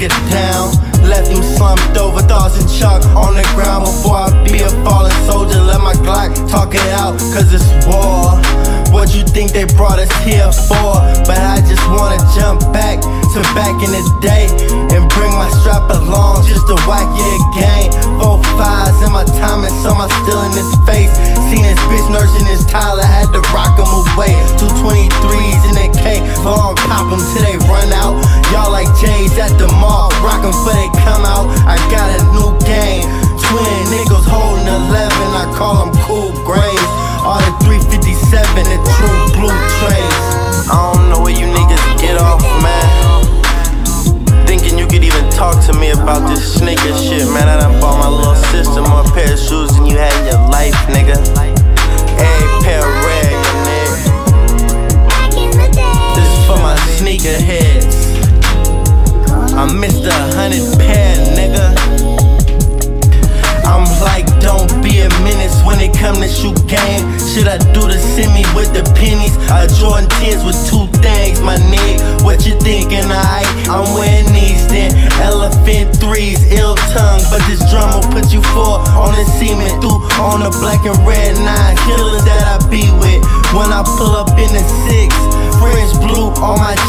nigga down. Left him slumped over, thoughts and chalk on the ground before I be a fallen soldier. Let my Glock talk it out, cause it's war. What you think they brought us here for? But I just wanna jump back to back in the day and bring my strap along just to whack you again. Four fives in my time and some are still in his face. Seen this bitch nursing his Tyler, had to rock him away. Two 23s in that K, long pop them till they run out. Y'all like J's at the mall, rock them for they come out. I got a new game. Twin niggas holding 11, I call them Cool Greys. All the 357, the true blue trays. I missed a hundred pair, nigga. I'm like, don't be a menace when it come to shoot game. Should I do the semi with the pennies? I Jordan 10s with two things, my nigga. What you thinking, I? I'm wearing these then. Elephant threes, ill tongue, but this drum will put you four on the cement. Through on the black and red nine killers that I be with. When I pull up in the six, French blue on my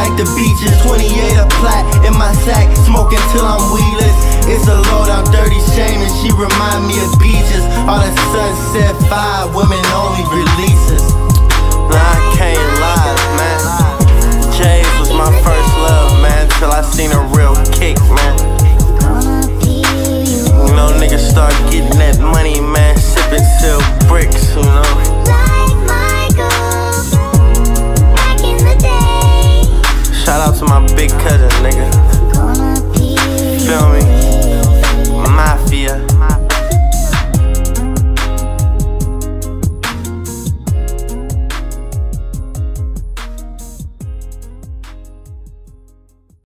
like the beaches. 28 a plat in my sack Smoking till I'm weedless. It's a load out dirty shame And she remind me of beaches. All the sunset five women only releases. I can't my big cousin, nigga. Feel me? Mafia.